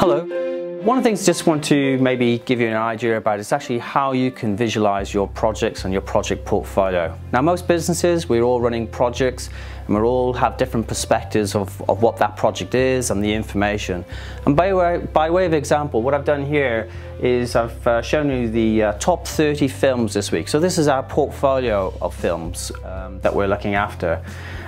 Hello. One of the things I just want to maybe give you an idea about is actually how you can visualize your projects and your project portfolio. Now most businesses, we're all running projects and we all have different perspectives of, of what that project is and the information. And by way, by way of example, what I've done here is I've uh, shown you the uh, top 30 films this week. So this is our portfolio of films um, that we're looking after.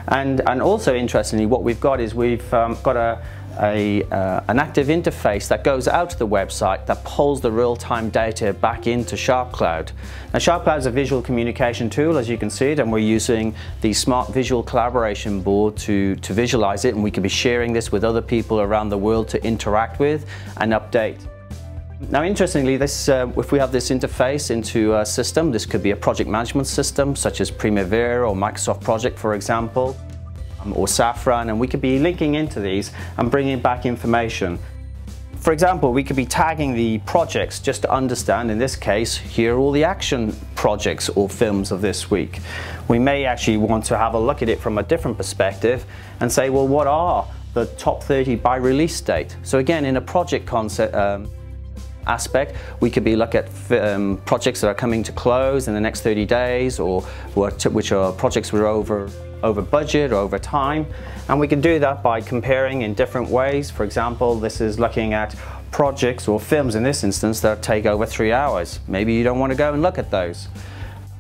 And, and also interestingly, what we've got is we've um, got a a, uh, an active interface that goes out to the website that pulls the real-time data back into SharpCloud. Now SharpCloud is a visual communication tool as you can see it and we're using the Smart Visual Collaboration Board to, to visualize it and we can be sharing this with other people around the world to interact with and update. Now interestingly, this, uh, if we have this interface into a system, this could be a project management system such as Primavera or Microsoft Project for example, or saffron and we could be linking into these and bringing back information. For example, we could be tagging the projects just to understand, in this case, here are all the action projects or films of this week. We may actually want to have a look at it from a different perspective and say, well, what are the top 30 by release date? So again, in a project concept, um, aspect. We could be look at um, projects that are coming to close in the next 30 days or which are projects are over over budget or over time and we can do that by comparing in different ways. For example, this is looking at projects or films in this instance that take over three hours. Maybe you don't want to go and look at those.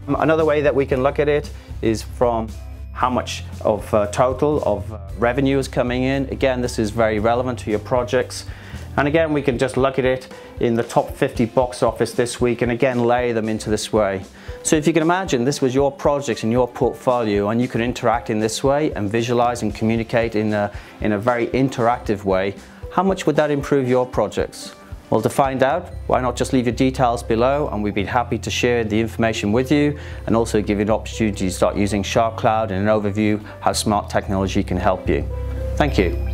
Another way that we can look at it is from how much of uh, total of uh, revenue is coming in. Again, this is very relevant to your projects. And again, we can just look at it in the top 50 box office this week and again lay them into this way. So if you can imagine this was your project and your portfolio and you could interact in this way and visualize and communicate in a, in a very interactive way, how much would that improve your projects? Well, to find out, why not just leave your details below and we'd be happy to share the information with you and also give you an opportunity to start using SharpCloud and an overview how smart technology can help you. Thank you.